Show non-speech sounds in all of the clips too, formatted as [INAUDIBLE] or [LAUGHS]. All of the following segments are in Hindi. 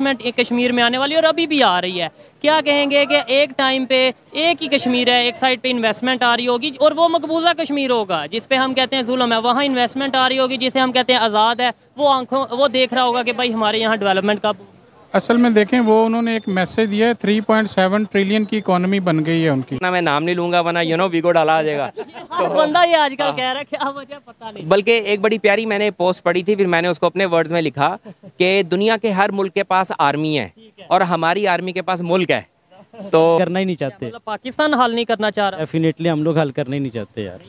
इन्वेस्टमेंट कश्मीर में आने वाली और अभी भी आ रही है। क्या कहेंगे कि एक टाइम पे एक ही कश्मीर है, एक साइड पे इन्वेस्टमेंट आ रही होगी और वो मकबूजा कश्मीर होगा, जिस पे हम कहते हैं जुलम है। वहाँ इन्वेस्टमेंट आ रही होगी जिसे हम कहते हैं आज़ाद है। वो आँखों, वो देख रहा होगा कि भाई हमारे यहाँ डेवलपमेंट कब असल में देखें वो उन्होंने एक मैसेज दिया है थ्री पॉइंट सेवन ट्रिलियन की इकोनॉमी बन गई है उनकी। ना मैं नाम नहीं लूँगा वरना यू नो वीगो डाला आ जाएगा। तो [LAUGHS] बंदा ये आजकल कह रहा है क्या वजह पता नहीं। बल्कि एक बड़ी प्यारी मैंने पोस्ट पढ़ी थी फिर मैंने उसको अपने वर्ड्स में लिखा कि दुनिया के हर मुल्क के पास आर्मी है और हमारी आर्मी के पास मुल्क है। तो करना ही नहीं चाहते। मतलब पाकिस्तान हल नहीं करना चाह रहा। डेफिनेटली हम लोग हल करना ही नहीं चाहते यार।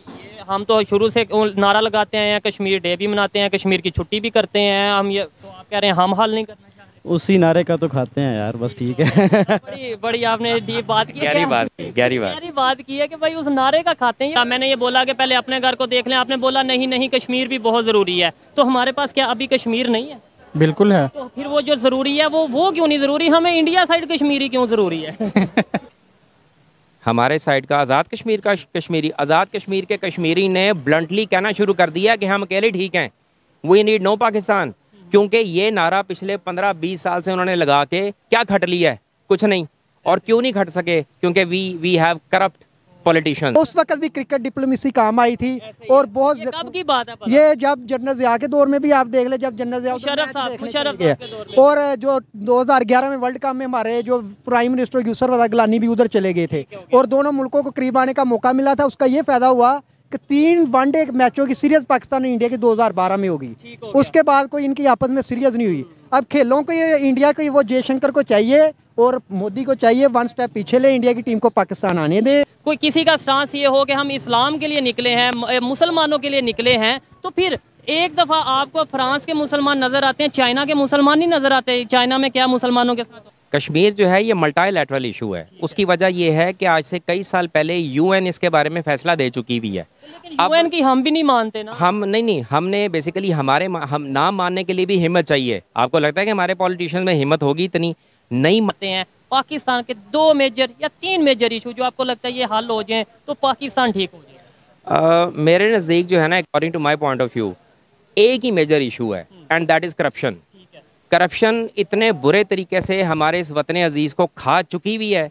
हम तो शुरू से नारा लगाते हैं कश्मीर डे भी मनाते हैं कश्मीर की छुट्टी भी करते हैं हम ये तो आप कह रहे हैं हम हल नहीं करना उसी नारे का तो खाते हैं यार बस ठीक है। बड़ी बड़ी आपने डीप बात की गहरी बात गहरी बात। गहरी बात की है कि भाई उस नारे का खाते हैं। मैंने ये बोला कि पहले अपने घर को देख लें आपने बोला नहीं नहीं कश्मीर भी बहुत ज़रूरी है। तो हमारे पास क्या अभी कश्मीर नहीं है? बिल्कुल है। तो फिर वो जो ज़रूरी है वो वो क्यों नहीं ज़रूरी? हमें इंडिया साइड कश्मीरी क्यों ज़रूरी है? [LAUGHS] हमारे साइड का आज़ाद कश्मीर का कश्मीरी आज़ाद कश्मीर के कश्मीरी ने ब्लंटली कहना शुरू कर दिया कि हम अकेले ठीक हैं। वी नीड नो पाकिस्तान क्योंकि ये नारा पिछले पंद्रह बीस साल से उन्होंने लगा के क्या खट लिया है? कुछ नहीं। और क्यों नहीं खट सके? क्योंकि we we have corrupt politicians उस वक्त भी क्रिकेट डिप्लोमेसी काम आई थी और बहुत ये कब की बात है ये जब जनरल जिया के दौर में भी आप देख ले जब जनरल जिया मैच साहब, देखने मुशर्रफ चले गए। साहब के दौर में। और जो 2011 में वर्ल्ड कप में हमारे जो प्राइम मिनिस्टर यूसर रजा गिलानी भी उधर चले गए थे। और दोनों मुल्कों को करीब आने का मौका मिला था। उसका ये फ़ायदा हुआ तीन वनडे मैचों की सीरीज़ पाकिस्तान और इंडिया की 2012 में होगी। हो उसके बाद कोई इनकी आपस में सीरीज़ नहीं हुई। अब खेलों को ये इंडिया को वो जयशंकर को चाहिए और मोदी को चाहिए वन स्टेप पीछे ले इंडिया की टीम को पाकिस्तान आने दे। कोई किसी का स्टांस ये हो कि हम इस्लाम के लिए निकले हैं मुसलमानों के लिए निकले हैं तो फिर एक दफ़ा आपको फ्रांस के मुसलमान नज़र आते हैं चाइना के मुसलमान नहीं नज़र आते चाइना में क्या मुसलमानों के साथ कश्मीर जो है ये मल्टाइलेटरल इशू है। उसकी वजह ये है कि आज से कई साल पहले यूएन इसके बारे में फैसला दे चुकी हुई है। लेकिन यूएन की हम भी नहीं मानते ना। हम नहीं नहीं हमने बेसिकली हमारे हम नाम मानने के लिए भी हिम्मत चाहिए। आपको लगता है कि हमारे पॉलिटिशियन में हिम्मत होगी इतनी? नहीं मानते हैं पाकिस्तान के दो मेजर या तीन मेजर इशू जो आपको लगता है ये हल हो जाए तो पाकिस्तान ठीक हो जाए मेरे नज़दीक जो है ना according to my point of view एक ही मेजर इशू है and that is corruption corruption इतने बुरे तरीके से हमारे इस वतन अज़ीज़ को खा चुकी हुई है।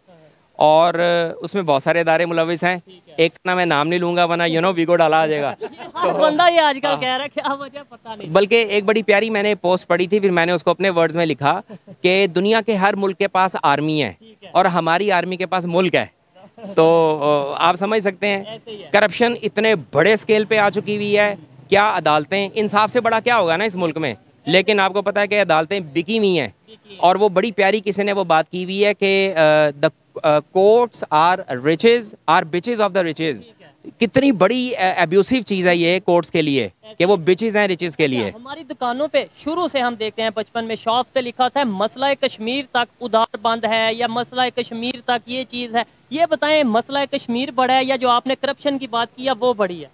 और उसमें बहुत सारे इदारे मुलविस हैं। एक ना मैं नाम नहीं लूँगा वरना यू नो वीगो डाला आ जाएगा। [LAUGHS] हर बंदा ये आजकल कह रहा है क्या वजह पता नहीं। बल्कि एक बड़ी प्यारी मैंने पोस्ट पढ़ी थी फिर मैंने उसको अपने वर्ड्स में लिखा कि दुनिया के हर मुल्क के पास आर्मी है और हमारी आर्मी के पास मुल्क है। तो आप समझ सकते हैं करप्शन इतने बड़े स्केल पे आ चुकी हुई है। क्या अदालतें इंसाफ से बड़ा क्या होगा ना इस मुल्क में? लेकिन आपको पता है कि अदालतें बिकी हुई हैं और वो बड़ी प्यारी किसी ने वो बात की हुई है कि the courts are riches are bitches of the riches कितनी बड़ी एब्यूसिव चीज़ है ये कोर्ट्स के लिए कि वो बिचेज हैं रिचेज के लिए। हमारी दुकानों पे शुरू से हम देखते हैं बचपन में शॉप पे लिखा था मसला कश्मीर तक उधार बंद है या मसला कश्मीर तक ये चीज़ है। ये बताएँ मसला कश्मीर बड़ा है या जो आपने करप्शन की बात की है वो बड़ी है?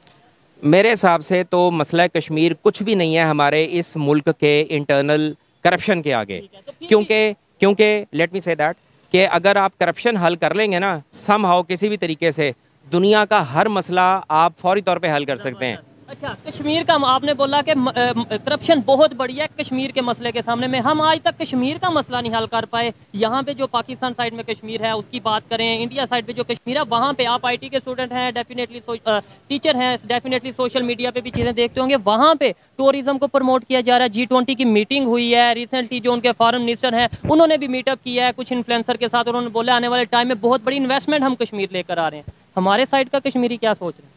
मेरे हिसाब से तो मसला कश्मीर कुछ भी नहीं है हमारे इस मुल्क के इंटरनल करप्शन के आगे। क्योंकि क्योंकि लेट मी से दैट कि अगर आप करप्शन हल कर लेंगे ना सम हाउ किसी भी तरीके से दुनिया का हर मसला आप फौरी तौर पे हल कर सकते हैं। अच्छा कश्मीर का आपने बोला कि करप्शन बहुत बड़ी है कश्मीर के मसले के सामने में। हम आज तक कश्मीर का मसला नहीं हल कर पाए। यहाँ पे जो पाकिस्तान साइड में कश्मीर है, उसकी बात करें इंडिया साइड पे जो कश्मीर है, वहाँ पे आप आईटी के स्टूडेंट हैं डेफिनेटली टीचर हैं डेफिनेटली सोशल मीडिया पे भी चीज़ें देखते होंगे। वहाँ पे टूरिज़्म को प्रमोट किया जा रहा है। जी ट्वेंटी की मीटिंग हुई है। रिसेंटली जो उनके फॉरन मिनिस्टर हैं, उन्होंने भी मीटअप किया है कुछ इन्फ्लुएंसर के साथ। उन्होंने बोला, आने वाले टाइम में बहुत बड़ी इन्वेस्टमेंट हम कश्मीर लेकर आ रहे हैं। हमारे साइड का कश्मीरी क्या सोच रहे हैं?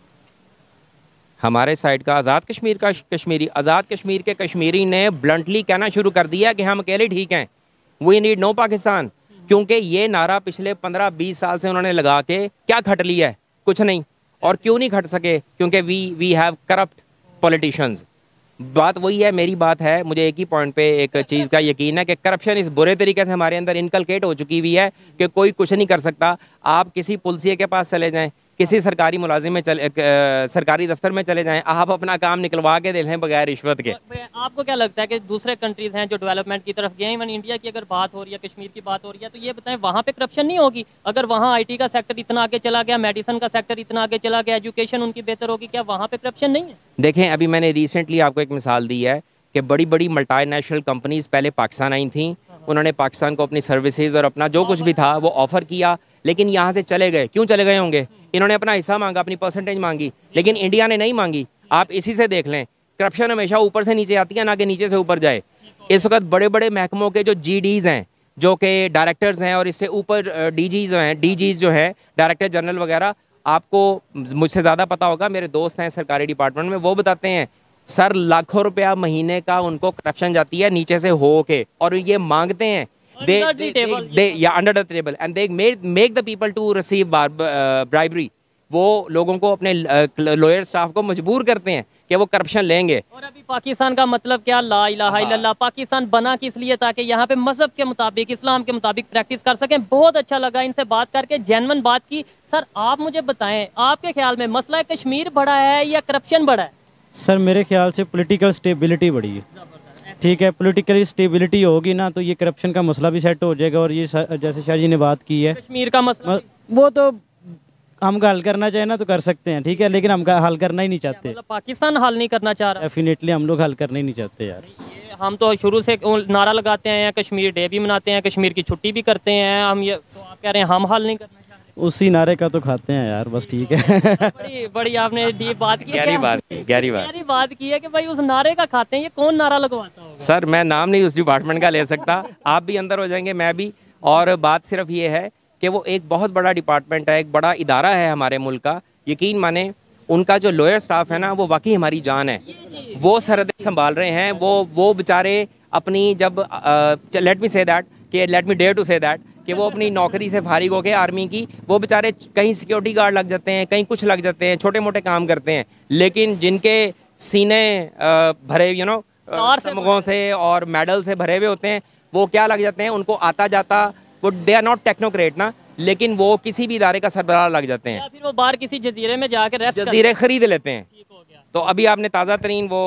हमारे साइड का आज़ाद कश्मीर का कश्मीरी आज़ाद कश्मीर के कश्मीरी ने ब्लंटली कहना शुरू कर दिया कि हम अकेले ठीक हैं। We need no Pakistan. क्योंकि ये नारा पिछले पंद्रह बीस साल से उन्होंने लगा के क्या खट लिया है? कुछ नहीं। और क्यों नहीं खट सके? क्योंकि we we have corrupt politicians बात वही है मेरी बात है मुझे एक ही पॉइंट पे एक चीज़ का यकीन है कि करप्शन इस बुरे तरीके से हमारे अंदर इनकलकेट हो चुकी हुई है कि कोई कुछ नहीं कर सकता। आप किसी पुलसिए के पास चले जाएँ किसी सरकारी मुलाजिम में चले सरकारी दफ्तर में चले जाएँ आप अपना काम निकलवा के दे लें बगैर रिश्वत के। आपको क्या लगता है कि दूसरे कंट्रीज़ हैं जो डेवलपमेंट की तरफ़ गए इवन इंडिया की अगर बात हो रही है कश्मीर की बात हो रही है तो ये बताएँ वहाँ पे करप्शन नहीं होगी? अगर वहाँ आईटी का सेक्टर इतना आगे चला गया मेडिसिन का सेक्टर इतना आगे चला गया एजुकेशन उनकी बेहतर होगी क्या वहाँ पे करप्शन नहीं है? देखें अभी मैंने रिसेंटली आपको एक मिसाल दी है कि बड़ी बड़ी मल्टी नेशनल कंपनीज़ पहले पाकिस्तान आई थी। उन्होंने पाकिस्तान को अपनी सर्विसेज़ और अपना जो कुछ भी था वो ऑफ़र किया लेकिन यहाँ से चले गए। क्यों चले गए होंगे? इन्होंने अपना हिस्सा मांगा, अपनी परसेंटेज मांगी, लेकिन इंडिया ने नहीं मांगी। आप इसी से देख लें करप्शन हमेशा ऊपर से नीचे आती है ना कि नीचे से ऊपर जाए। इस वक्त बड़े बड़े महकमों के जो जी हैं, जो कि डायरेक्टर्स हैं और इससे ऊपर डी जो हैं डी जो हैं डायरेक्टर जनरल वगैरह, आपको मुझसे ज़्यादा पता होगा, मेरे दोस्त हैं सरकारी डिपार्टमेंट में, वो बताते हैं, सर, लाखों रुपया महीने का उनको करप्शन जाती है नीचे से हो के और ये मांगते हैं दे दे या under the table and they make the people to receive bribery वो लोगों को अपने लॉयर स्टाफ को मजबूर करते हैं कि वो करप्शन लेंगे। और अभी पाकिस्तान का मतलब क्या? ला इलाहा हाँ। इल्लल्लाह पाकिस्तान बना किस लिए ताकि यहाँ पे मज़हब के मुताबिक इस्लाम के मुताबिक प्रैक्टिस कर सकें? बहुत अच्छा लगा इनसे बात करके जैनवन बात की। सर आप मुझे बताएँ आपके ख्याल में मसला कश्मीर बड़ा है या करप्शन बड़ा है? सर मेरे ख्याल से पोलिटिकल स्टेबिलिटी बड़ी है। ठीक है पोलिटिकली स्टेबिलिटी होगी ना तो ये करप्शन का मसला भी सेट हो जाएगा और ये जैसे शाह जी ने बात की है। कश्मीर का मसला वो तो हम हल करना चाहे ना तो कर सकते हैं ठीक है लेकिन हम हल करना ही नहीं चाहते। मतलब पाकिस्तान हल नहीं करना चाह रहा? डेफिनेटली हम लोग हल करना ही नहीं चाहते यार। हम तो शुरू से नारा लगाते हैं कश्मीर डे भी मनाते हैं कश्मीर की छुट्टी भी करते हैं हम ये तो आप कह रहे हैं हम हल नहीं करना उसी नारे का तो खाते हैं यार बस ठीक है। बड़ी बड़ी आपने डीप बात की गहरी बात गहरी बात। गहरी बात की है कि भाई उस नारे का खाते हैं ये कौन नारा लगवाता है? सर मैं नाम नहीं उस डिपार्टमेंट का ले सकता। आप भी अंदर हो जाएँगे मैं भी। और बात सिर्फ़ ये है कि वो एक बहुत बड़ा डिपार्टमेंट है एक बड़ा इदारा है हमारे मुल्क का। यकीन माने उनका जो लोअर स्टाफ है ना वो वाकई हमारी जान है। वो सरहदें संभाल रहे हैं वो वो बेचारे अपनी जब लेट मी से दैट कि let me dare to say that कि वो अपनी नौकरी से फारिग होकर आर्मी की वो बेचारे कहीं सिक्योरिटी गार्ड लग जाते हैं कहीं कुछ लग जाते हैं छोटे मोटे काम करते हैं। लेकिन जिनके सीने भरे यू नो तमगों से और मेडल से भरे हुए होते हैं वो क्या लग जाते हैं उनको आता जाता वो दे आर नॉट टेक्नोक्रेट ना लेकिन वो किसी भी इदारे का सरबराह लग जाते हैं। फिर वो बाहर किसी जजीरे में जाकर रेस्ट जजीरे खरीद लेते हैं। तो अभी आपने ताज़ा तरीन वो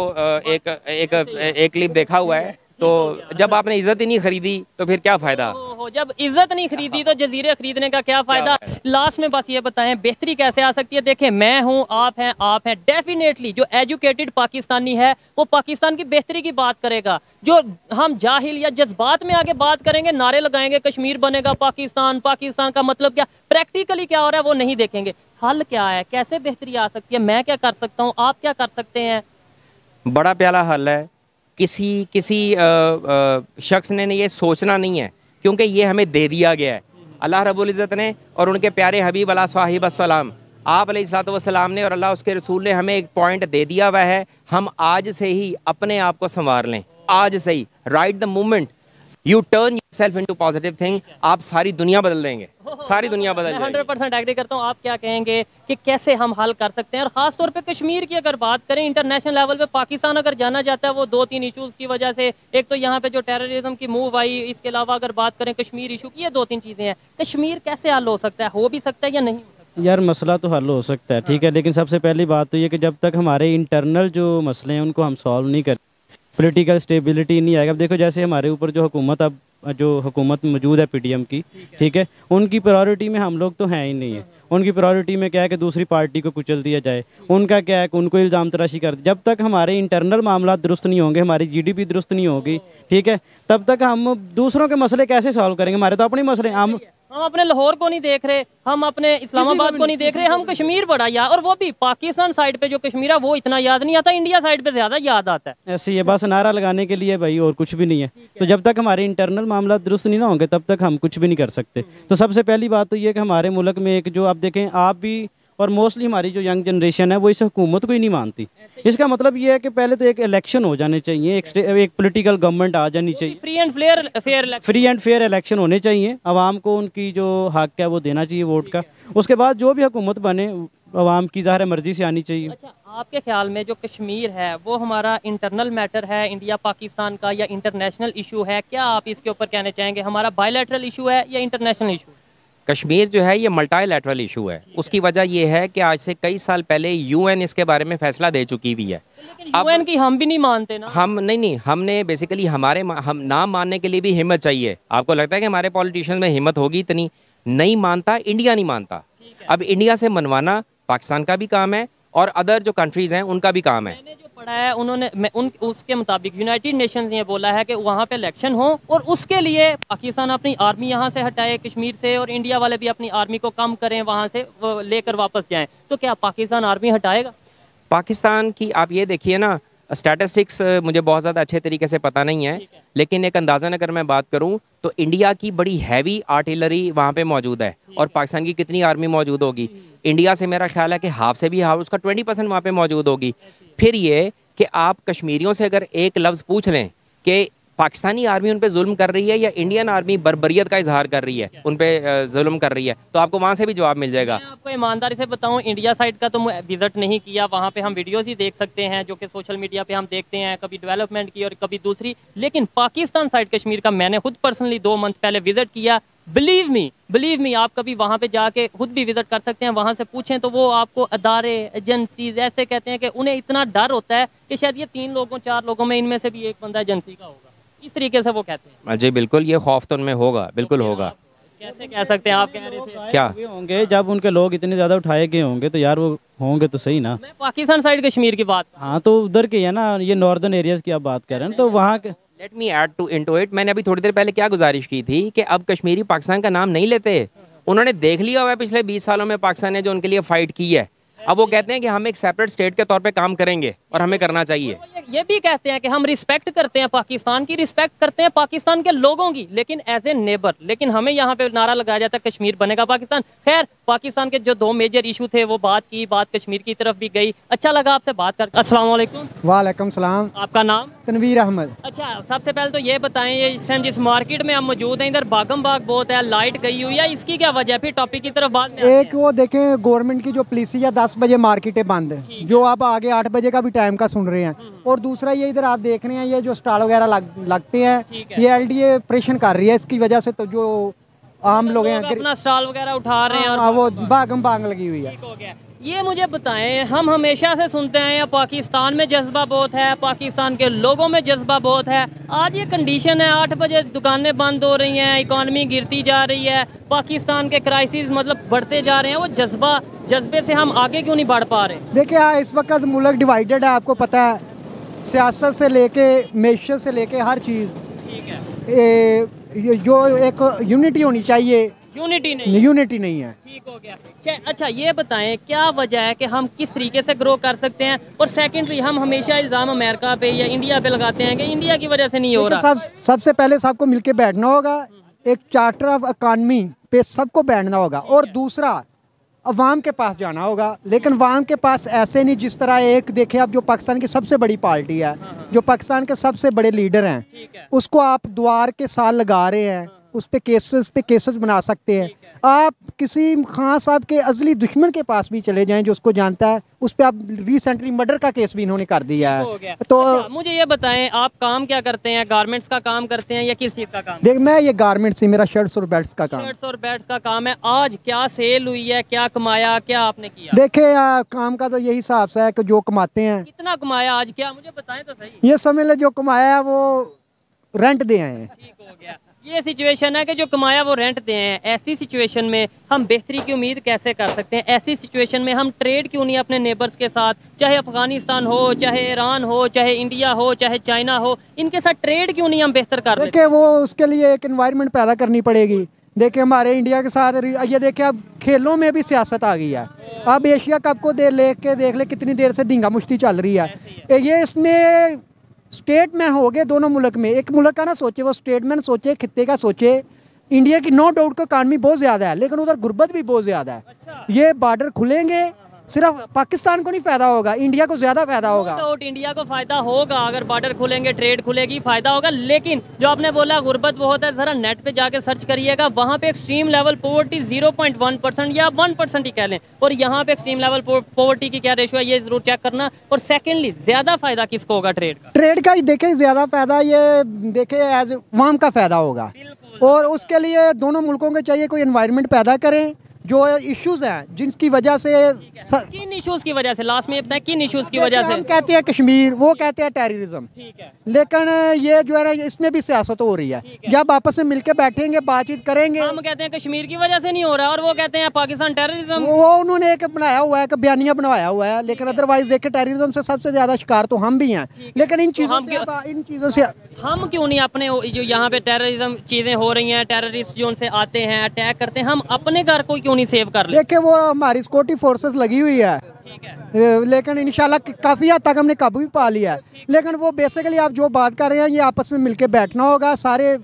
एक एक एक क्लिप देखा हुआ है। तो जब आपने इज़्ज़त ही नहीं खरीदी तो फिर क्या फ़ायदा? जब इज़्ज़त नहीं खरीदी तो जजीरे खरीदने का क्या फ़ायदा? लास्ट में बस ये बताएँ बेहतरी कैसे आ सकती है? देखें मैं हूँ आप हैं आप हैं। डेफिनेटली जो एजुकेटेड पाकिस्तानी है वो पाकिस्तान की बेहतरी की बात करेगा। जो हम जाहिल या जज्बात में आगे बात करेंगे नारे लगाएँगे कश्मीर बनेगा पाकिस्तान पाकिस्तान का मतलब क्या? प्रैक्टिकली क्या हो रहा है वो नहीं देखेंगे। हल क्या है? कैसे बेहतरी आ सकती है? मैं क्या कर सकता हूँ? आप क्या कर सकते हैं? बड़ा प्याला हल है। किसी किसी शख्स ने ये सोचना नहीं है, क्योंकि ये हमें दे दिया गया है। अल्लाह रबुल्ज़त ने और उनके प्यारे हबीब अला साहिब असलम आप सलाम ने और अल्लाह उसके रसूल ने हमें एक पॉइंट दे दिया हुआ है, हम आज से ही अपने आप को संवार लें। आज से ही right the moment you turn self into positive thing आप सारी दुनिया बदल देंगे। सारी दुनिया बदल हंड्रेड परसेंट एग्री करता हूँ। आप क्या कहेंगे कि कैसे हम हल कर सकते हैं? और खास तौर पे कश्मीर की अगर बात करें इंटरनेशनल लेवल पे पाकिस्तान अगर जाना जाता है वो दो तीन इश्यूज़ की वजह से एक तो यहाँ पे जो टेररिज्म की मूव आई इसके अलावा अगर बात करें कश्मीर इशू की ये दो तीन चीज़ें हैं। कश्मीर कैसे हल हो सकता है? हो भी सकता है या नहीं यार मसला तो हल हो सकता है ठीक है लेकिन सबसे पहली बात तो ये कि जब तक हमारे इंटरनल जो मसले हैं उनको हम सॉल्व नहीं करते पोलिटिकल स्टेबिलिटी नहीं आएगा। अब देखो जैसे हमारे ऊपर जो हुकूमत अब, जो हुकूमत मौजूद है पीडीएम की, ठीक है? उनकी प्रायोरिटी में हम लोग तो हैं ही नहीं है। उनकी प्रायोरिटी में क्या है कि दूसरी पार्टी को कुचल दिया जाए? उनका क्या है कि उनको इल्ज़ाम तराशी कर जब तक हमारे इंटरनल मामला दुरुस्त नहीं होंगे, हमारी जीडीपी दुरुस्त नहीं होगी, ठीक है? तब तक हम दूसरों के मसले कैसे सॉल्व करेंगे? हमारे तो अपने मसले हम हम अपने लाहौर को नहीं देख रहे हम अपने इस्लामाबाद को नहीं देख रहे हम कश्मीर बड़ा याद और वो भी पाकिस्तान साइड पे जो कश्मीर है वो इतना याद नहीं आता इंडिया साइड पे ज़्यादा याद आता है। ऐसी है बस नारा लगाने के लिए भाई और कुछ भी नहीं है। तो जब तक हमारे इंटरनल मामला दुरुस्त नहीं ना होंगे तब तक हम कुछ भी नहीं कर सकते। तो सबसे पहली बात तो ये कि हमारे मुल्क में एक जो आप देखें आप भी और मोस्टली हमारी जो यंग जनरेशन है वो इस हुकूमत को ही नहीं मानती। इसका मतलब ये है कि पहले तो एक इलेक्शन हो जाने चाहिए एक, एक पोलिटिकल गवर्नमेंट आ जानी चाहिए। Free and fair fair free and fair election होने चाहिए आवाम को उनकी जो हक है वो देना चाहिए वोट का। उसके बाद जो भी हुकूमत बने आवाम की ज़ाहिर मर्ज़ी से आनी चाहिए। अच्छा आपके ख्याल में जो कश्मीर है वो हमारा इंटरनल मैटर है इंडिया पाकिस्तान का या इंटरनेशनल इशू है? क्या आप इसके ऊपर कहना चाहेंगे हमारा बायोलेटरल इशू है या इंटरनेशनल इशू कश्मीर जो है ये मल्टाईलेटरल इशू है। उसकी वजह ये है कि आज से कई साल पहले यूएन इसके बारे में फैसला दे चुकी हुई है। यूएन की हम भी नहीं मानते ना। हम नहीं नहीं हमने बेसिकली हमारे हम नाम मानने के लिए भी हिम्मत चाहिए। आपको लगता है कि हमारे पॉलिटिशियन में हिम्मत होगी इतनी? नहीं मानता इंडिया नहीं मानता। अब इंडिया से मनवाना पाकिस्तान का भी काम है और अदर जो कंट्रीज़ हैं उनका भी काम है। पड़ा है उन्होंने मैं उन उसके मुताबिक यूनाइटेड नेशंस ने बोला है कि वहाँ पे इलेक्शन हो और उसके लिए पाकिस्तान अपनी आर्मी यहाँ से हटाए कश्मीर से और इंडिया वाले भी अपनी आर्मी को कम करें वहाँ से लेकर वापस जाएँ। तो क्या पाकिस्तान आर्मी हटाएगा? पाकिस्तान की आप ये देखिए ना स्टैटिस्टिक्स मुझे बहुत ज़्यादा अच्छे तरीके से पता नहीं है है। लेकिन एक अंदाज़न अगर मैं बात करूँ तो इंडिया की बड़ी हैवी आर्टिलरी वहाँ पे मौजूद है और पाकिस्तान की कितनी आर्मी मौजूद होगी। इंडिया से मेरा ख्याल है कि हाफ़ से भी हाफ़ उसका ट्वेंटी परसेंट वहाँ पर मौजूद होगी। फिर ये कि आप कश्मीरियों से अगर एक लफ्ज़ पूछ लें कि पाकिस्तानी आर्मी उन पर जुल्म कर रही है या इंडियन आर्मी बरबरीत का इजहार कर रही है? उन पर जुल्म कर रही है। तो आपको वहाँ से भी जवाब मिल जाएगा। मैं आपको ईमानदारी से बताऊँ इंडिया साइड का तो विज़िट नहीं किया। वहाँ पे हम वीडियोज़ ही देख सकते हैं जो कि सोशल मीडिया पे हम देखते हैं कभी डेवलपमेंट की और कभी दूसरी। लेकिन पाकिस्तान साइड कश्मीर का मैंने खुद पर्सनली दो मंथ पहले विज़िट किया। बिलीव मी बिलीव मी आप कभी वहाँ पे जाके खुद भी विज़िट कर सकते हैं वहाँ से पूछें तो वो आपको अदारे एजेंसीज ऐसे कहते हैं कि उन्हें इतना डर होता है कि शायद ये तीन लोगों चार लोगों में इनमें से भी एक बंदा एजेंसी का होगा। इस तरीके से वो कहते हैं। जी बिल्कुल ये खौफ तो उनमें होगा बिल्कुल होगा। कैसे कह सकते हैं आप कह रहे थे? क्या? होंगे जब उनके लोग इतने ज़्यादा उठाए गए होंगे तो यार वो होंगे तो सही ना। मैं पाकिस्तान साइड कश्मीर की बात हाँ तो उधर के है ना ये नॉर्दर्न एरियाज़ की आप बात कर रहे हैं तो वहाँ के let me add to into it मैंने अभी थोड़ी देर पहले क्या गुजारिश की थी कि अब कश्मीरी पाकिस्तान का नाम नहीं लेते। उन्होंने देख लिया हुआ है पिछले 20 सालों में पाकिस्तान ने जो उनके लिए फाइट की है। अब वो कहते हैं कि हम एक सेपरेट स्टेट के तौर पर काम करेंगे। और हमें करना चाहिए। ये- भी कहते हैं कि हम रिस्पेक्ट करते हैं पाकिस्तान की रिस्पेक्ट करते हैं पाकिस्तान के लोगों की लेकिन एज ए नेबर लेकिन हमें यहाँ पे नारा लगाया जाता है कश्मीर बनेगा पाकिस्तान। खैर पाकिस्तान के जो दो मेजर इशू थे वो बात की बात कश्मीर की तरफ़ भी गई। अच्छा लगा आपसे बात कर अस्सलाम वालेकुम वालेकुम सलाम। आपका नाम? तनवीर अहमद। अच्छा सबसे पहले तो ये बताएँ ये इस टाइम जिस मार्केट में हम मौजूद हैं इधर बागम बाग बहुत है लाइट गई हुई है इसकी क्या वजह फिर टॉपिक की तरफ़ बात में एक वो देखें गवर्नमेंट की जो पॉलिसी है दस बजे मार्केटें बंद है। जो आप आगे आठ बजे का भी टाइम का सुन रहे हैं। और दूसरा ये इधर आप देख रहे हैं ये जो स्टॉल वगैरह लग, लगते हैं है। ये एलडीए ऑपरेशन कर रही है इसकी वजह से तो जो आम लोग हैं अपना स्टॉल वगैरह उठा रहे हैं और हाँ, वो बागम बाग लगी हुई है। हो ये मुझे बताएँ हम हमेशा से सुनते हैं पाकिस्तान में जज्बा बहुत है पाकिस्तान के लोगों में जज्बा बहुत है। आज ये कंडीशन है आठ बजे दुकानें बंद हो रही हैं इकॉनमी गिरती जा रही है पाकिस्तान के क्राइसिस मतलब बढ़ते जा रहे हैं वो जज्बा जज्बे से हम आगे क्यों नहीं बढ़ पा रहे? देखिए हाँ इस वक्त मुल्क डिवाइडेड है आपको पता है। सियासत से लेके मीशत से लेके हर चीज़। ठीक है। ए, ये जो एक यूनिटी होनी चाहिए। यूनिटी नहीं यूनिटी नहीं है। ठीक हो गया। अच्छा ये बताएँ क्या वजह है कि हम किस तरीके से ग्रो कर सकते हैं? और सेकेंडली हम हमेशा इल्ज़ाम अमेरिका पे या इंडिया पे लगाते हैं कि इंडिया की वजह से नहीं हो रहा। सब सबसे पहले सबको मिलके बैठना होगा। एक चार्टर ऑफ़ इकॉनमी पे सबको बैठना होगा। और दूसरा अवाम के पास जाना होगा लेकिन अवाम के पास ऐसे नहीं जिस तरह एक देखे आप जो पाकिस्तान की सबसे बड़ी पार्टी है जो पाकिस्तान के सबसे बड़े लीडर हैं उसको आप द्वार के साथ लगा रहे हैं। उस पे केसेस पे केसेस बना सकते हैं। आप किसी खान साहब के अजली दुश्मन के पास भी चले जाएँ जो उसको जानता है उस पे आप रिसेंटली मर्डर का केस भी इन्होंने कर दिया है। तो अच्छा, मुझे ये बताएँ आप काम क्या करते हैं? गारमेंट्स का काम करते हैं या किस चीज़ का काम? देख मैं ये गारमेंट से मेरा शर्ट्स और बेल्ट्स का काम। शर्ट्स और बैट्स का काम है। आज क्या सेल हुई है? क्या कमाया? क्या आपने किया? देखे आ, काम का तो यही हिसाब सा है कि जो कमाते हैं। कितना कमाया आज? क्या मुझे बताएँ तो सही। ये समझ ले जो कमाया है वो रेंट दे आए हैं। ठीक हो गया। ये सिचुएशन है कि जो कमाया वो रेंट दे हैं। ऐसी सिचुएशन में हम बेहतरी की उम्मीद कैसे कर सकते हैं? ऐसी सिचुएशन में हम ट्रेड क्यों नहीं अपने नेबर्स के साथ? चाहे अफ़गानिस्तान हो, चाहे ईरान हो, चाहे इंडिया हो, चाहे चाइना हो, इनके साथ ट्रेड क्यों नहीं हम बेहतर कर देखिए, वो उसके लिए एक इन्वायरमेंट पैदा करनी पड़ेगी। देखिए, हमारे इंडिया के साथ ये देखिए, अब खेलों में भी सियासत आ गई है। अब एशिया कप को दे ले के देख ले कितनी देर से ढींगा मुश्ती चल रही है। ये इसमें स्टेटमैन हो गए दोनों मुल्क में। एक मुल्क का ना सोचे वो स्टेटमैन सोचे खत्ते का सोचे। इंडिया की नो डाउट का इकानमी बहुत ज़्यादा है लेकिन उधर गुर्बत भी बहुत ज़्यादा है। ये बॉर्डर खुलेंगे सिर्फ़ पाकिस्तान को नहीं फ़ायदा होगा इंडिया को ज़्यादा फ़ायदा होगा। डाउट इंडिया को फ़ायदा होगा अगर बॉर्डर खुलेंगे ट्रेड खुलेगी फ़ायदा होगा लेकिन जो आपने बोला गुर्बत बहुत है जरा नेट पे जाके सर्च करिएगा वहाँ पे एक्सट्रीम लेवल पोवर्टी 0.1 परसेंट या 1 परसेंट ही कह लें और यहाँ पे एक्सट्रीम लेवल पोवर्टी की क्या रेशो है ये ज़रूर चेक करना और सेकेंडली ज़्यादा फ़ायदा किसको होगा ट्रेड का? ट्रेड का देखे ज़्यादा फ़ायदा ये देखे एज वाम का फ़ायदा होगा। और उसके लिए दोनों मुल्कों के चाहिए कोई एनवायरनमेंट पैदा करें जो इश्यूज़ हैं जिनकी वजह से किन इश्यूज़ की वजह से? लास्ट में बताएँ किन इश्यूज़ की वजह से? हम कहते हैं कश्मीर वो कहते हैं टेररिज्म है। लेकिन ये जो है ना इसमें भी सियासत हो रही है। जब आपस में मिलकर बैठेंगे बातचीत करेंगे। हम कहते हैं कश्मीर की वजह से नहीं हो रहा और वो कहते हैं पाकिस्तान टेररिज्म वो उन्होंने एक बनाया हुआ है एक बयानिया बनाया हुआ है लेकिन अदरवाइज़ देखे टेररिज्म से सबसे ज़्यादा शिकार तो हम भी हैं। लेकिन इन चीज़ों हम से इन चीज़ों से हम क्यों नहीं अपने जो यहाँ पे टेररिज्म चीज़ें हो रही हैं टेररिस्ट जो उनसे आते हैं अटैक करते हैं हम अपने घर को क्यों नहीं सेव कर ले। देखिए वो हमारी सिक्योरिटी फोर्सेस लगी हुई है। है। लेकिन इंशाल्लाह काफ़ी हद तक हमने काबू भी पा लिया है। लेकिन वो बेसिकली आप जो बात कर रहे हैं ये आपस में मिलके बैठना होगा सारे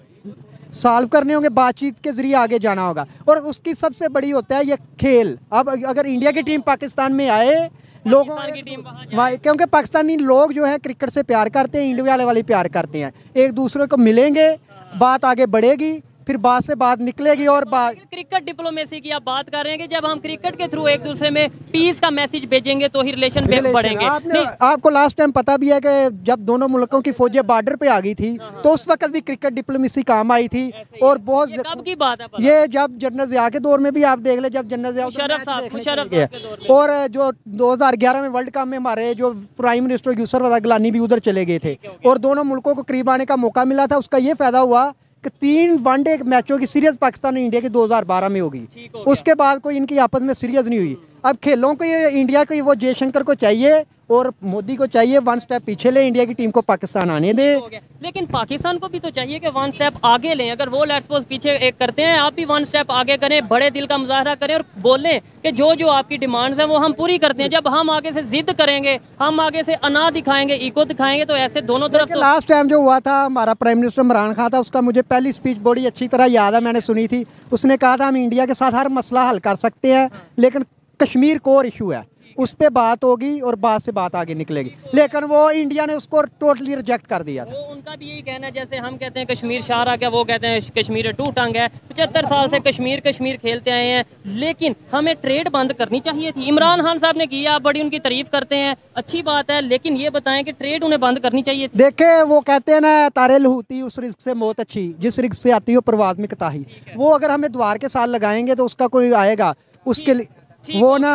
सॉल्व करने होंगे बातचीत के ज़रिए आगे जाना होगा। और उसकी सबसे बड़ी होता है ये खेल। अब अगर इंडिया की टीम पाकिस्तान में आए लोगों की टीम वहाँ वहाँ- क्योंकि पाकिस्तानी लोग जो है क्रिकेट से प्यार करते हैं इंडिया वाले वाले प्यार करते हैं। एक दूसरे को मिलेंगे बात आगे बढ़ेगी। फिर बात से बात निकलेगी और बात क्रिकेट डिप्लोमेसी की आप बात कर रहे हैं कि जब हम क्रिकेट के थ्रू एक दूसरे में पीस का मैसेज भेजेंगे तो ही रिलेशन बढ़ेंगे। आपने आपको लास्ट टाइम पता भी है कि जब दोनों मुल्कों की फौजें बॉर्डर पे आ गई थी तो उस वक्त भी क्रिकेट डिप्लोमेसी काम आई थी और बहुत कब की बात है ये जब जनरल जिया के दौर में भी आप देख ले जब जनरल जिया और जो 2011 में वर्ल्ड कप में हमारे जो प्राइम मिनिस्टर यूसर गिलानी भी उधर चले गए थे। और दोनों मुल्कों को करीब आने का मौका मिला था उसका ये फ़ायदा हुआ कि तीन वनडे मैचों की सीरीज़ पाकिस्तान और इंडिया की 2012 में होगी हो। उसके बाद कोई इनकी आपस में सीरीज़ नहीं हुई अब खेलों को ये इंडिया को ये वो जयशंकर को चाहिए और मोदी को चाहिए वन स्टेप पीछे ले इंडिया की टीम को पाकिस्तान आने दे। लेकिन पाकिस्तान को भी तो चाहिए कि वन स्टेप आगे लें। अगर वो लेट्स सपोज़ पीछे एक करते हैं आप भी वन स्टेप आगे करें बड़े दिल का मुजाहरा करें और बोलें कि जो जो आपकी डिमांड्स हैं वो हम पूरी करते हैं। जब हम आगे से जिद करेंगे हम आगे से अना दिखाएँगे इको दिखाएँगे तो ऐसे दोनों तरफ़ तो लास्ट टाइम जो हुआ था हमारा प्राइम मिनिस्टर इमरान खान था उसका मुझे पहली स्पीच बड़ी अच्छी तरह याद है मैंने सुनी थी। उसने कहा था हम इंडिया के साथ हर मसला हल कर सकते हैं लेकिन कश्मीर कोर इशू है। उस पर बात होगी और बात से बात आगे निकलेगी। लेकिन वो इंडिया ने उसको टोटली रिजेक्ट कर दिया था। उनका भी यही कहना है जैसे हम कहते हैं कश्मीर शाहरा क्या वो कहते हैं कश्मीर टू टंग है। पचहत्तर साल से कश्मीर कश्मीर खेलते आए हैं लेकिन हमें ट्रेड बंद करनी चाहिए थी। इमरान खान साहब ने किया आप बड़ी उनकी तारीफ़ करते हैं अच्छी बात है लेकिन ये बताएँ कि ट्रेड उन्हें बंद करनी चाहिए थी। देखे वो कहते हैं ना तारे लहूती उस रिस्क से मौत अच्छी जिस रिस्क से आती हो परवाज में कताही। वो अगर हमें द्वार के साथ लगाएँगे तो उसका कोई आएगा उसके लिए वो ना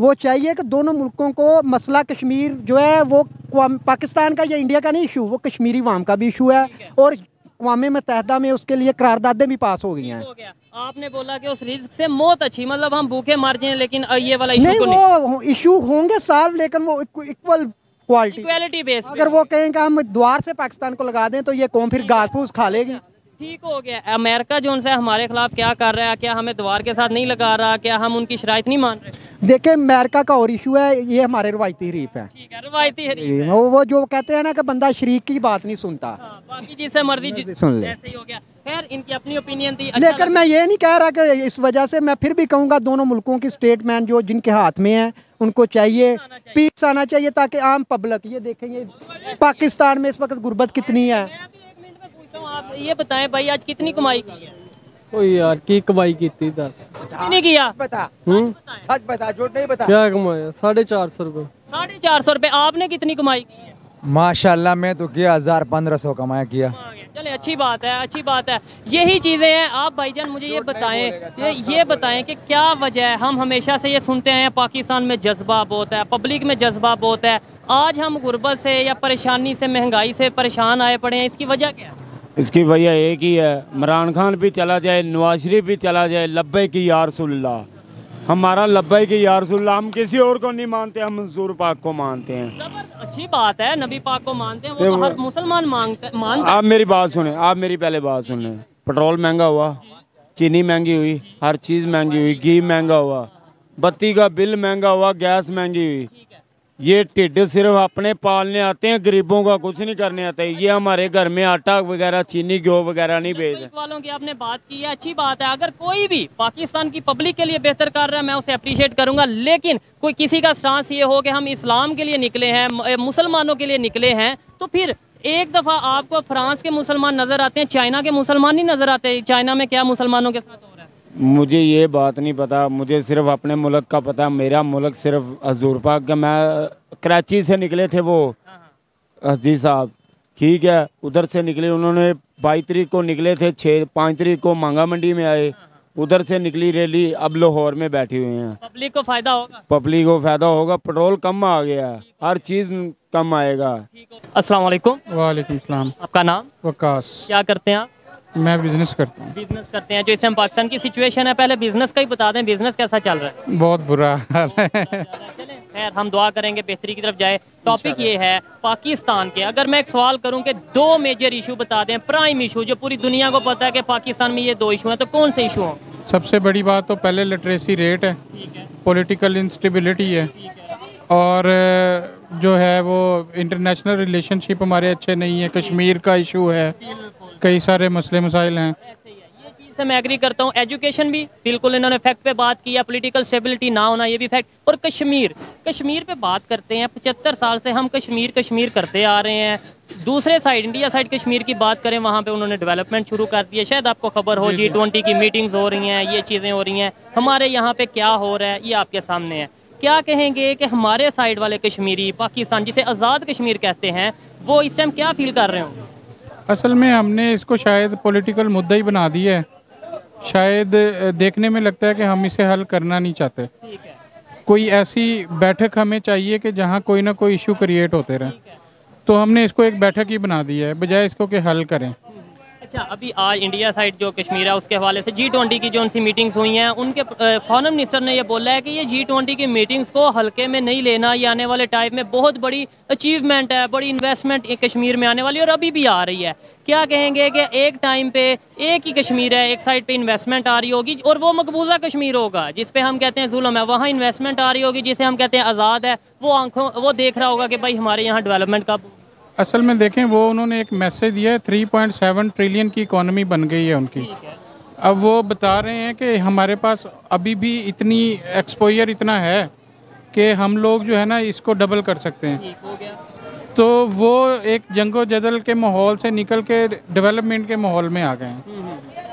वो चाहिए कि दोनों मुल्कों को मसला कश्मीर जो है वो पाकिस्तान का या इंडिया का नहीं इशू वो कश्मीरी वाम का भी इशू है और अवाम मतहदा में उसके लिए करारदादें भी पास हो गई हैं। आपने बोला कि उस रिस्क से मौत अच्छी मतलब हम भूखे मर जाएँ लेकिन ये वाला इशू नहीं को नहीं। वो इशू होंगे सॉल्व लेकिन वो इक्वल क्वालिटी इक्वालिटी बेस अगर वो कहें कि हम द्वार से पाकिस्तान को लगा दें तो ये कौम फिर घास फूस खा लेगी। ठीक हो गया। अमेरिका जो उनसे हमारे खिलाफ क्या कर रहा है क्या हमें द्वार के साथ नहीं लगा रहा क्या हम उनकी शराय नहीं मान रहे? देखे अमेरिका का और इशू है ये हमारे रवायती हरीफ है। ठीक है रवायती है। वो वो जो कहते हैं ना कि बंदा शरीक की बात नहीं सुनता। हाँ, बाकी जिससे मर्ज़ी जि- सुन ले। हो गया। खैर इनकी अपनी ओपिनियन थी। अच्छा लेकिन मैं ये नहीं कह रहा कि इस वजह से मैं फिर भी कहूँगा दोनों मुल्कों की स्टेटमैन जो जिनके हाथ में है उनको चाहिए पीस आना चाहिए। ताकि आम पब्लिक ये देखेंगे पाकिस्तान में इस वक्त गुर्बत कितनी है। हूँ आप ये बताएँ भाई आज कितनी कमाई की है? यार की कमाई की थी दस किया सच झूठ नहीं क्या कमाया साढ़े चार सौ रूपए साढ़े चार सौ रूपए आपने कितनी कमाई की है माशाल्लाह मैं तो किया हज़ार पंद्रह सौ कमाया किया चले अच्छी बात है अच्छी बात है यही चीज़ें हैं आप भाईजान मुझे ये बताएँ ये ये बताएँ कि क्या वजह है हम हमेशा से ये सुनते हैं पाकिस्तान में जज्बा बहुत है पब्लिक में जज्बा बहुत है आज हम गुर्बत से या परेशानी से महँगाई से परेशान आए पड़े हैं इसकी वजह क्या है इसकी वजह एक ही है इमरान खान भी चला जाए नवाज़ शरीफ भी चला जाए लब्बे की यारसुल्ला हमारा लब्बे की यारसुल्ला हम किसी और को नहीं मानते हम मंसूर पाक को मानते हैं। अच्छी बात है नबी पाक को मानते हैं वो तो हर मुसलमान मांगते मानते आप मेरी बात सुने आप मेरी पहले बात सुन। लें पेट्रोल महँगा हुआ चीनी महँगी हुई हर चीज़ महँगी हुई घी महँगा हुआ बत्ती का बिल महँगा हुआ गैस महँगी हुई। ये टिड्ड सिर्फ़ अपने पालने आते हैं गरीबों का कुछ नहीं करने आते। ये हमारे घर में आटा वगैरह चीनी घ्यो वगैरह नहीं भेज वालों की आपने बात की है अच्छी बात है। अगर कोई भी पाकिस्तान की पब्लिक के लिए बेहतर कर रहा है मैं उसे अप्रिशिएट करूँगा। लेकिन कोई किसी का स्टांस ये हो कि हम इस्लाम के लिए निकले हैं मुसलमानों के लिए निकले हैं तो फिर एक दफ़ा आपको फ्रांस के मुसलमान नज़र आते हैं चाइना के मुसलमान नहीं नज़र आते चाइना में क्या मुसलमानों के साथ हो है? मुझे ये बात नहीं पता मुझे सिर्फ़ अपने मुल्क का पता मेरा मुल्क सिर्फ़ हजूर पाक का। मैं कराची से निकले थे वो हजी साहब। ठीक है उधर से निकले उन्होंने बाईस तरीक को निकले थे छः पाँच तरीक को मांगा मंडी में आए। उधर से निकली रैली अब लाहौर में बैठी हुई हैं। पब्लिक को फ़ायदा होगा? पब्लिक को फ़ायदा होगा पेट्रोल कम आ गया हर चीज़ कम आएगा। अस्सलाम वालेकुम। वालेकुम सलाम। आपका नाम? वकास। क्या करते हैं आप? मैं बिज़नेस करता हूँ। बिज़नेस करते हैं जो इस टाइम पाकिस्तान की सिचुएशन है पहले बिज़नेस का ही बता दें बिज़नेस कैसा चल रहा है? बहुत बुरा हाल है। खैर हम दुआ करेंगे बेहतरी की तरफ़ जाए। टॉपिक ये है पाकिस्तान के। अगर मैं एक सवाल करूँ कि दो मेजर इशू बता दें प्राइम इशू जो पूरी दुनिया को पता है कि पाकिस्तान में ये दो इशू हैं तो कौन से इशू हों? सबसे बड़ी बात तो पहले लिटरेसी रेट है। पॉलिटिकल इंस्टेबिलिटी है। और जो है वो इंटरनेशनल रिलेशनशिप हमारे अच्छे नहीं है। कश्मीर का इशू है। कई सारे मसले मसाइल हैं। ये चीज़ से मैं एग्री करता हूँ। एजुकेशन भी बिल्कुल इन्होंने फैक्ट पे बात की है। पॉलिटिकल स्टेबिलिटी ना होना ये भी फैक्ट और कश्मीर कश्मीर पे बात करते हैं। पचहत्तर साल से हम कश्मीर कश्मीर करते आ रहे हैं। दूसरे साइड इंडिया साइड कश्मीर की बात करें वहाँ पे उन्होंने डेवलपमेंट शुरू कर दी है। शायद आपको खबर हो जी ट्वेंटी की मीटिंग्स हो रही हैं ये चीज़ें हो रही हैं। हमारे यहाँ पे क्या हो रहा है ये आपके सामने है। क्या कहेंगे कि हमारे साइड वाले कश्मीरी पाकिस्तान जिसे आज़ाद कश्मीर कहते हैं वो इस टाइम क्या फील कर रहे होंगे? असल में हमने इसको शायद पॉलिटिकल मुद्दा ही बना दिया है। शायद देखने में लगता है कि हम इसे हल करना नहीं चाहते। कोई ऐसी बैठक हमें चाहिए कि जहाँ कोई ना कोई इशू क्रिएट होते रहे। तो हमने इसको एक बैठक ही बना दी है बजाय इसको कि हल करें। अच्छा अभी आज इंडिया साइड जो कश्मीर है, उसके हवाले से जी ट्वेंटी की जो उनसी मीटिंग्स हुई हैं, उनके फॉरन मिनिस्टर ने ये बोला है कि ये जी ट्वेंटी की मीटिंग्स को हल्के में नहीं लेना, ये आने वाले टाइम में बहुत बड़ी अचीवमेंट है, बड़ी इन्वेस्टमेंट कश्मीर में आने वाली और अभी भी आ रही है। क्या कहेंगे कि एक टाइम पे एक ही कश्मीर है, एक साइड पे इन्वेस्टमेंट आ रही होगी और वो मकबूजा कश्मीर होगा, जिस पे हम कहते हैं जुल्म है, वहाँ इन्वेस्टमेंट आ रही होगी, जिसे हम कहते हैं आज़ाद है, वो आँखों, वो देख रहा होगा कि भाई हमारे यहाँ डेवलपमेंट का असल में देखें वो उन्होंने एक मैसेज दिया है थ्री पॉइंट सेवन ट्रिलियन की इकोनॉमी बन गई है उनकी। अब वो बता रहे हैं कि हमारे पास अभी भी इतनी एक्सपोजर इतना है कि हम लोग जो है ना इसको डबल कर सकते हैं। तो वो एक जंगो जदल के माहौल से निकल के डेवलपमेंट के माहौल में आ गए हैं।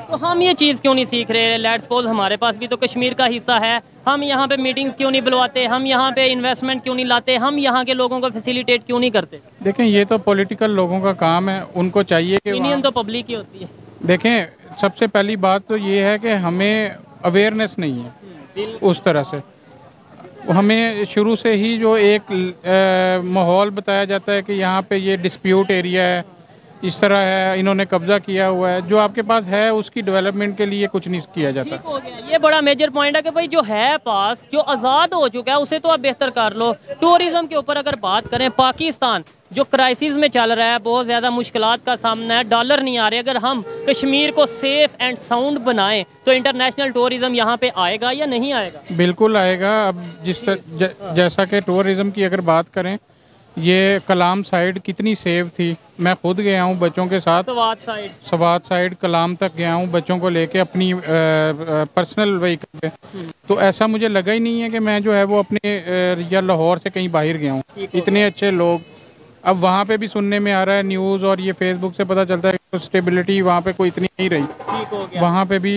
तो हम ये चीज़ क्यों नहीं सीख रहे लेट सपोज़ हमारे पास भी तो कश्मीर का हिस्सा है। हम यहाँ पे मीटिंग्स क्यों नहीं बुलवाते? हम यहाँ पे इन्वेस्टमेंट क्यों नहीं लाते? हम यहाँ के लोगों को फैसिलिटेट क्यों नहीं करते? देखें ये तो पॉलिटिकल लोगों का काम है। उनको चाहिए कि ओपिनियन तो पब्लिक ही होती है। देखें सबसे पहली बात तो ये है कि हमें अवेयरनेस नहीं है उस तरह से। हमें शुरू से ही जो एक माहौल बताया जाता है कि यहाँ पे ये डिस्प्यूट एरिया है, इस तरह है, इन्होंने कब्जा किया हुआ है। जो आपके पास है, उसकी डेवलपमेंट के लिए कुछ नहीं किया जाता। हो गया। ये बड़ा मेजर पॉइंट है कि भाई जो है पास, जो आज़ाद हो चुका है, उसे तो आप बेहतर कर लो। टूरिज़्म के ऊपर अगर बात करें, पाकिस्तान जो क्राइसिस में चल रहा है बहुत ज़्यादा मुश्किल का सामना है। डॉलर नहीं आ रहे। अगर हम कश्मीर को सेफ़ एंड साउंड बनाएँ तो इंटरनेशनल टूरिज़्म यहाँ पे आएगा या नहीं आएगा? बिल्कुल आएगा। अब जिस तर, ज, जैसा कि टूरिज़्म की अगर बात करें ये कलाम साइड कितनी सेफ़ थी। मैं खुद गया हूँ बच्चों के साथ। सवाद साइड सवाद साइड कलाम तक गया हूँ बच्चों को लेके अपनी पर्सनल व्हीकल पे। तो ऐसा मुझे लगा ही नहीं है कि मैं जो है वो अपने या लाहौर से कहीं बाहर गया हूँ। इतने अच्छे लोग अब वहाँ पे भी सुनने में आ रहा है न्यूज़ और ये फेसबुक से पता चलता है कि स्टेबिलिटी वहाँ पे कोई इतनी नहीं रही। वहाँ पे भी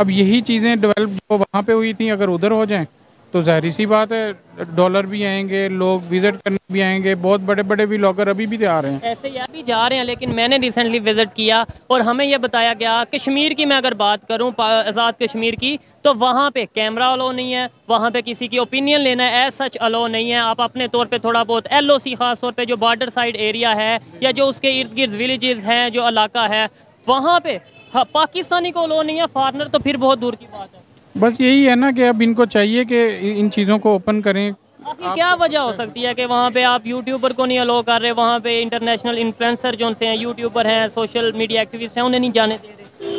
अब यही चीज़ें डेवलप जो वहाँ पे हुई थी अगर उधर हो जाएँ तो ज़ाहिर सी बात है डॉलर भी आएँगे लोग विज़िट करने भी आएँगे बहुत बड़े बड़े भी ब्लॉगर अभी भी आ रहे हैं। ऐसे ही अभी जा रहे हैं लेकिन मैंने रिसेंटली विज़िट किया और हमें यह बताया गया कश्मीर की मैं अगर बात करूँ आज़ाद कश्मीर की तो वहाँ पे कैमरा अलो नहीं है वहाँ पे किसी की ओपिनियन लेना है एज सच अलो नहीं है। आप अपने तौर पे थोड़ा बहुत एल ओ सी खास तौर पे जो बॉर्डर साइड एरिया है या जो उसके इर्द गिर्द विलेजेस हैं जो इलाका है वहाँ पे हाँ, पाकिस्तानी को अलो नहीं है फॉरनर तो फिर बहुत दूर की बात है। बस यही है ना कि अब इनको चाहिए कि इन चीज़ों को ओपन करें। आखिर क्या वजह हो सकती है कि वहाँ पे आप यूट्यूबर को नहीं अलो कर रहे? वहाँ पे इंटरनेशनल इन्फ्लुएंसर जो हैं यूट्यूबर हैं सोशल मीडिया एक्टिविस्ट हैं उन्हें नहीं जाने दे रहे।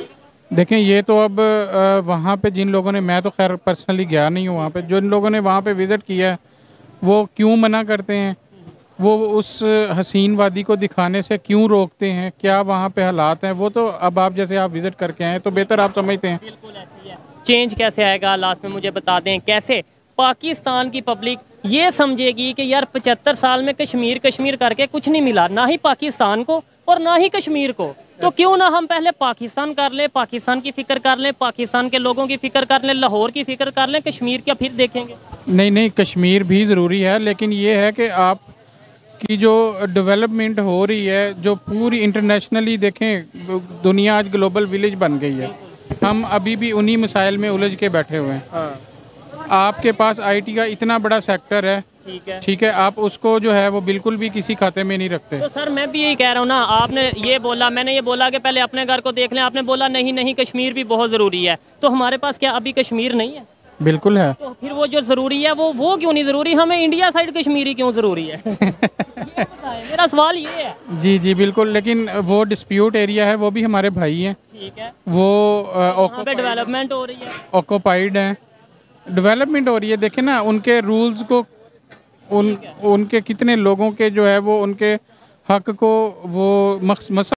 देखें ये तो अब वहाँ पे जिन लोगों ने मैं तो खैर पर्सनली गया नहीं हूँ वहाँ पे। जिन लोगों ने वहाँ पे विज़िट किया है वो क्यों मना करते हैं? वो उस हसीन वादी को दिखाने से क्यों रोकते हैं? क्या वहाँ पे हालात हैं? वो तो अब आप जैसे आप विज़िट करके आए तो बेहतर आप समझते हैं। चेंज कैसे आएगा? लास्ट में मुझे बता दें कैसे पाकिस्तान की पब्लिक ये समझेगी कि यार पचहत्तर साल में कश्मीर कश्मीर करके कुछ नहीं मिला ना ही पाकिस्तान को और ना ही कश्मीर को। तो क्यों ना हम पहले पाकिस्तान कर ले पाकिस्तान की फ़िक्र कर ले पाकिस्तान के लोगों की फ़िक्र कर ले लाहौर की फ़िक्र कर ले कश्मीर का फिर देखेंगे। नहीं नहीं कश्मीर भी ज़रूरी है लेकिन ये है कि आप की जो डेवलपमेंट हो रही है जो पूरी इंटरनेशनली देखें दुनिया आज ग्लोबल विलेज बन गई है। हम अभी भी उन्हीं मसाइल में उलझ के बैठे हुए हैं। हाँ। आपके पास आईटी का इतना बड़ा सेक्टर है ठीक है। ठीक है आप उसको जो है वो बिल्कुल भी किसी खाते में नहीं रखते। तो सर मैं भी यही कह रहा हूँ ना आपने ये बोला मैंने ये बोला कि पहले अपने घर को देख लें आपने बोला नहीं नहीं कश्मीर भी बहुत ज़रूरी है। तो हमारे पास क्या अभी कश्मीर नहीं है? बिल्कुल है। तो फिर वो जो ज़रूरी है वो वो क्यों नहीं ज़रूरी? हमें इंडिया साइड कश्मीरी क्यों ज़रूरी है? [LAUGHS] मेरा सवाल ये है। जी जी बिल्कुल लेकिन वो डिस्प्यूट एरिया है वो भी हमारे भाई हैं। ठीक है? वो वहाँ पे डेवलपमेंट हो रही है। ऑक्योपाइड है। डेवलपमेंट हो रही है देखे ना उनके रूल्स को उन उनके कितने लोगों के जो है वो उनके हक को वो मस, मस